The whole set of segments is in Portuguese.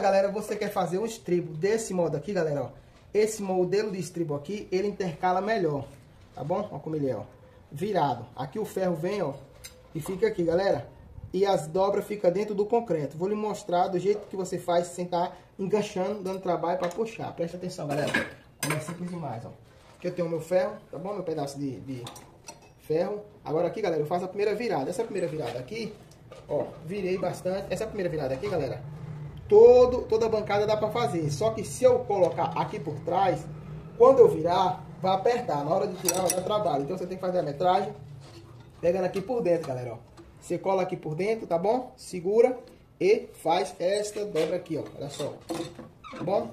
Galera, você quer fazer um estribo desse modo aqui, galera, ó. Esse modelo de estribo aqui, ele intercala melhor, tá bom? Ó como ele é, ó. Virado. Aqui o ferro vem, ó, e fica aqui, galera. E as dobras ficam dentro do concreto. Vou lhe mostrar do jeito que você faz sem estar tá enganchando, dando trabalho para puxar. Presta atenção, galera. Como é simples demais, ó. Aqui eu tenho meu ferro, tá bom? Meu pedaço de, de ferro. Agora aqui, galera, eu faço a primeira virada. Essa primeira virada aqui, ó, virei bastante. Essa primeira virada aqui, galera, todo, toda a bancada dá para fazer. Só que se eu colocar aqui por trás, quando eu virar, vai apertar. Na hora de tirar vai dar trabalho. Então você tem que fazer a metragem pegando aqui por dentro, galera, ó. Você cola aqui por dentro, tá bom? Segura e faz esta dobra aqui, ó. Olha só. Tá bom?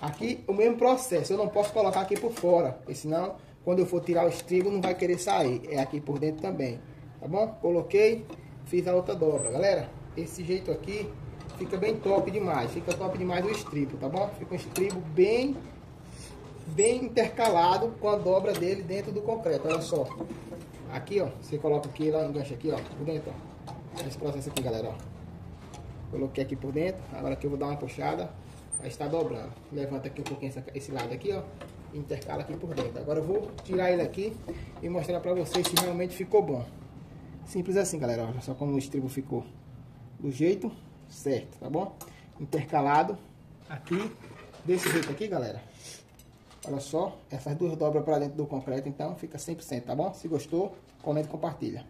Aqui o mesmo processo. Eu não posso colocar aqui por fora, porque senão quando eu for tirar o estribo não vai querer sair. É aqui por dentro também. Tá bom? Coloquei, fiz a outra dobra. Galera, esse jeito aqui fica bem top demais. Fica top demais o estribo, tá bom? Fica um estribo bem, bem intercalado com a dobra dele dentro do concreto. Olha só. Aqui, ó. Você coloca aqui, lá engancha aqui, ó. Por dentro, ó. Esse processo aqui, galera, ó. Coloquei aqui por dentro. Agora aqui eu vou dar uma puxada. Vai estar dobrando. Levanta aqui um pouquinho esse lado aqui, ó. Intercala aqui por dentro. Agora eu vou tirar ele aqui e mostrar pra vocês se realmente ficou bom. Simples assim, galera. Olha só como o estribo ficou. Do jeito certo, tá bom? Intercalado aqui, desse jeito aqui, galera. Olha só, essas duas dobras para dentro do concreto, então fica 100%, tá bom? Se gostou, comenta e compartilha.